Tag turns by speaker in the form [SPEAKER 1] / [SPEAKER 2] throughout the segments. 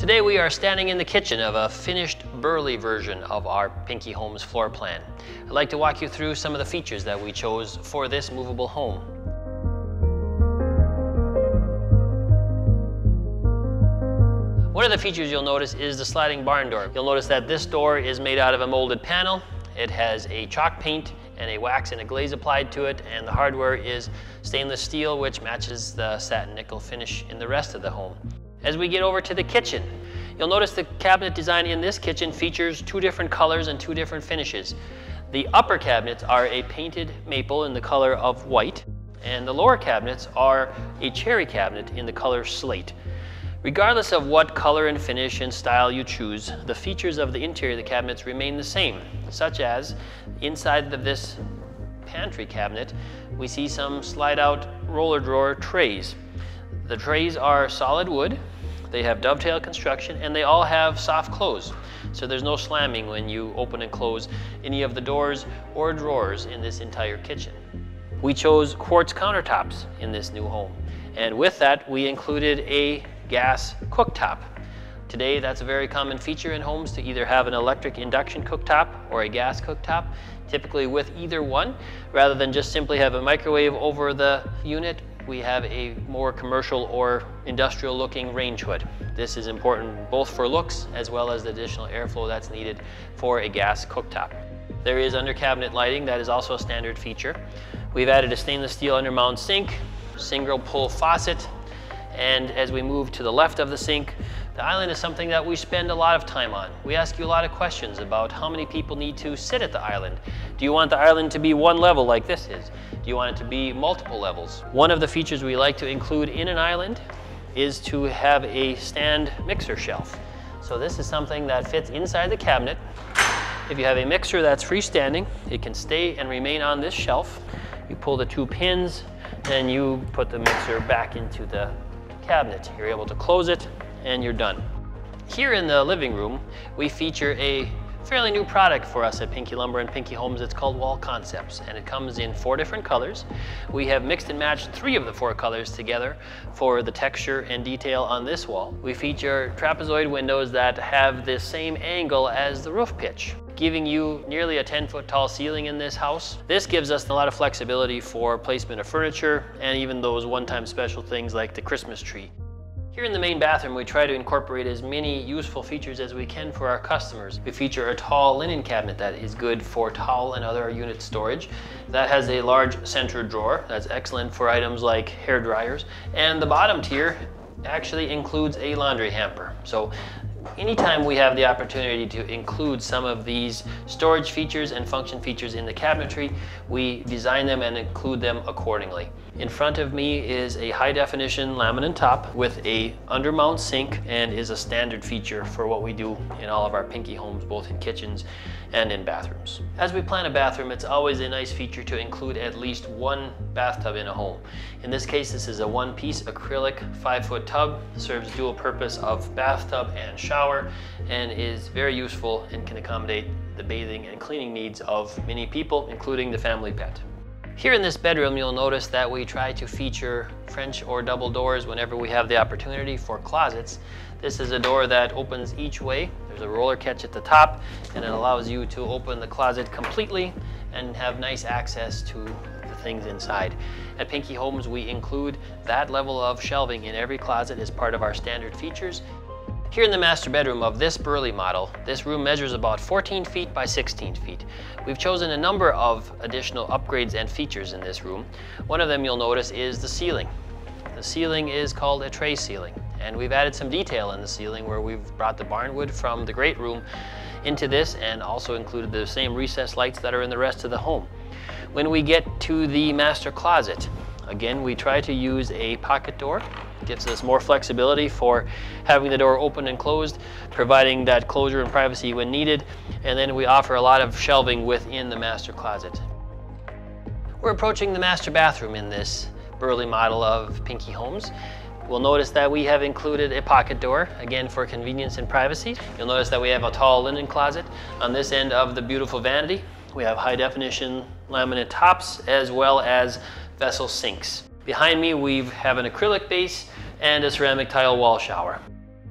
[SPEAKER 1] Today we are standing in the kitchen of a finished Burley version of our Pinke Homes floor plan. I'd like to walk you through some of the features that we chose for this movable home. One of the features you'll notice is the sliding barn door. You'll notice that this door is made out of a molded panel. It has a chalk paint and a wax and a glaze applied to it, and the hardware is stainless steel, which matches the satin nickel finish in the rest of the home. As we get over to the kitchen, you'll notice the cabinet design in this kitchen features two different colors and two different finishes. The upper cabinets are a painted maple in the color of white, and the lower cabinets are a cherry cabinet in the color slate. Regardless of what color and finish and style you choose, the features of the interior of the cabinets remain the same, such as inside of this pantry cabinet, we see some slide out roller drawer trays. The trays are solid wood, they have dovetail construction, and they all have soft close. So there's no slamming when you open and close any of the doors or drawers in this entire kitchen. We chose quartz countertops in this new home. And with that, we included a gas cooktop. Today, that's a very common feature in homes to either have an electric induction cooktop or a gas cooktop, typically with either one, rather than just simply have a microwave over the unit we have a more commercial or industrial looking range hood. This is important both for looks as well as the additional airflow that's needed for a gas cooktop. There is under cabinet lighting that is also a standard feature. We've added a stainless steel undermount sink, single pull faucet, and as we move to the left of the sink, the island is something that we spend a lot of time on. We ask you a lot of questions about how many people need to sit at the island. Do you want the island to be one level like this is? Do you want it to be multiple levels? One of the features we like to include in an island is to have a stand mixer shelf. So this is something that fits inside the cabinet. If you have a mixer that's freestanding, it can stay and remain on this shelf. You pull the two pins, then you put the mixer back into the cabinet. You're able to close it and you're done. Here in the living room, we feature a fairly new product for us at Pinke Lumber and Pinke Homes. It's called Wall Concepts, and it comes in four different colors. We have mixed and matched three of the four colors together for the texture and detail on this wall. We feature trapezoid windows that have the same angle as the roof pitch giving you nearly a 10 foot tall ceiling in this house. This gives us a lot of flexibility for placement of furniture and even those one-time special things like the Christmas tree. Here in the main bathroom, we try to incorporate as many useful features as we can for our customers. We feature a tall linen cabinet that is good for towel and other unit storage. That has a large center drawer that's excellent for items like hair dryers. And the bottom tier actually includes a laundry hamper. So anytime we have the opportunity to include some of these storage features and function features in the cabinetry, we design them and include them accordingly. In front of me is a high definition laminate top with a undermount sink and is a standard feature for what we do in all of our Pinke homes, both in kitchens and in bathrooms. As we plan a bathroom, it's always a nice feature to include at least one bathtub in a home. In this case, this is a one-piece acrylic five-foot tub, serves dual purpose of bathtub and shower, and is very useful and can accommodate the bathing and cleaning needs of many people, including the family pet. Here in this bedroom, you'll notice that we try to feature French or double doors whenever we have the opportunity for closets. This is a door that opens each way. There's a roller catch at the top, and it allows you to open the closet completely and have nice access to the things inside. At Pinke Homes, we include that level of shelving in every closet as part of our standard features. Here in the master bedroom of this Burley model, this room measures about 14 feet by 16 feet. We've chosen a number of additional upgrades and features in this room. One of them you'll notice is the ceiling. The ceiling is called a tray ceiling, and we've added some detail in the ceiling where we've brought the barnwood from the great room into this and also included the same recessed lights that are in the rest of the home. When we get to the master closet, again, we try to use a pocket door gives us more flexibility for having the door open and closed, providing that closure and privacy when needed, and then we offer a lot of shelving within the master closet. We're approaching the master bathroom in this Burley model of Pinke Homes. We'll notice that we have included a pocket door, again for convenience and privacy. You'll notice that we have a tall linen closet on this end of the beautiful vanity. We have high definition laminate tops as well as vessel sinks. Behind me, we have an acrylic base and a ceramic tile wall shower.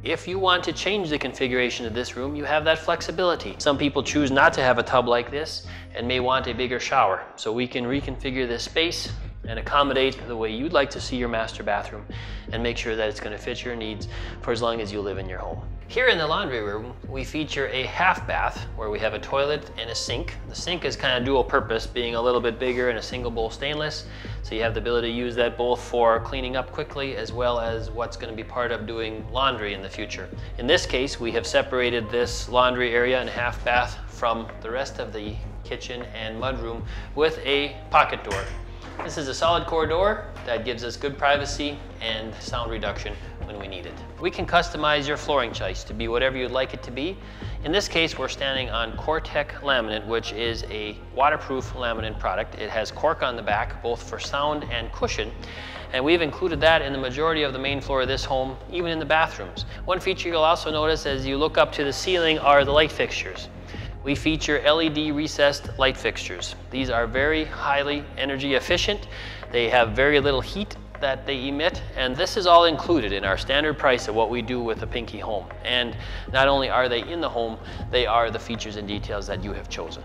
[SPEAKER 1] If you want to change the configuration of this room, you have that flexibility. Some people choose not to have a tub like this and may want a bigger shower. So we can reconfigure this space and accommodate the way you'd like to see your master bathroom and make sure that it's going to fit your needs for as long as you live in your home. Here in the laundry room, we feature a half bath where we have a toilet and a sink. The sink is kind of dual purpose, being a little bit bigger and a single bowl stainless. So you have the ability to use that both for cleaning up quickly as well as what's going to be part of doing laundry in the future. In this case, we have separated this laundry area and half bath from the rest of the kitchen and mudroom with a pocket door. This is a solid core door that gives us good privacy and sound reduction when we need it. We can customize your flooring choice to be whatever you'd like it to be. In this case, we're standing on COREtec laminate, which is a waterproof laminate product. It has cork on the back, both for sound and cushion. And we've included that in the majority of the main floor of this home, even in the bathrooms. One feature you'll also notice as you look up to the ceiling are the light fixtures we feature LED recessed light fixtures. These are very highly energy efficient. They have very little heat that they emit, and this is all included in our standard price of what we do with a Pinke home. And not only are they in the home, they are the features and details that you have chosen.